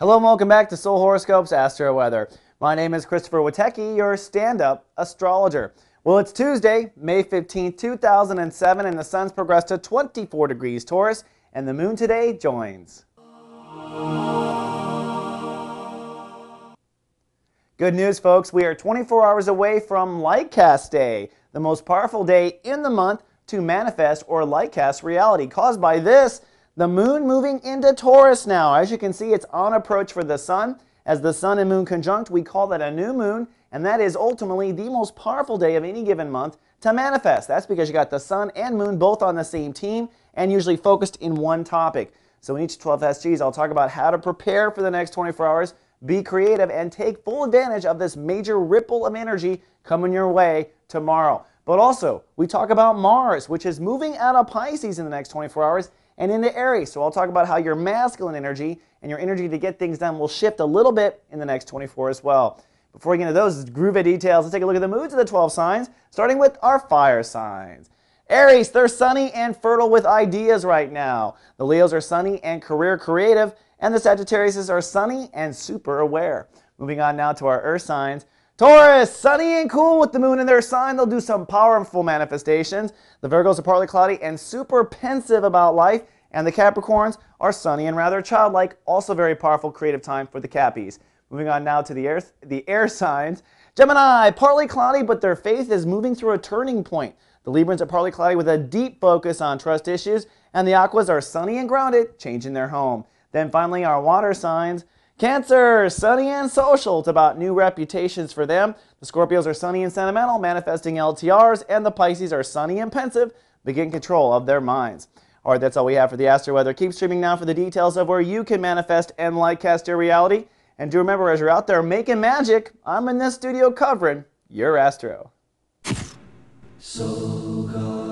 Hello and welcome back to Soul Horoscopes Astro Weather. My name is Christopher Witecki, your stand-up astrologer. Well, it's Tuesday, May 15, 2007, and the sun's progressed to 24 degrees Taurus, and the moon today joins. Good news, folks. We are 24 hours away from Lightcast Day, the most powerful day in the month to manifest or lightcast reality, caused by this the moon moving into Taurus now. As you can see, it's on approach for the sun. As the sun and moon conjunct, we call that a new moon, and that is ultimately the most powerful day of any given month to manifest. That's because you got the sun and moon both on the same team and usually focused in one topic. So in each 12 SGs, I'll talk about how to prepare for the next 24 hours, be creative, and take full advantage of this major ripple of energy coming your way tomorrow. But also, we talk about Mars, which is moving out of Pisces in the next 24 hours and into Aries. So I'll talk about how your masculine energy and your energy to get things done will shift a little bit in the next 24 as well. Before we get into those groovy details, let's take a look at the moods of the 12 signs, starting with our fire signs. Aries, they're sunny and fertile with ideas right now. The Leos are sunny and career creative, and the Sagittariuses are sunny and super aware. Moving on now to our earth signs. Taurus, sunny and cool with the moon in their sign. They'll do some powerful manifestations. The Virgos are partly cloudy and super pensive about life. And the Capricorns are sunny and rather childlike. Also very powerful creative time for the Cappies. Moving on now to the air, the air signs. Gemini, partly cloudy, but their faith is moving through a turning point. The Librans are partly cloudy with a deep focus on trust issues. And the Aquas are sunny and grounded, changing their home. Then finally, our water signs. Cancer, sunny and social. It's about new reputations for them. The Scorpios are sunny and sentimental, manifesting LTRs, and the Pisces are sunny and pensive, begin control of their minds. All right, that's all we have for the Astro Weather. Keep streaming now for the details of where you can manifest and lightcast your reality. And do remember, as you're out there making magic, I'm in this studio covering your Astro. Garden.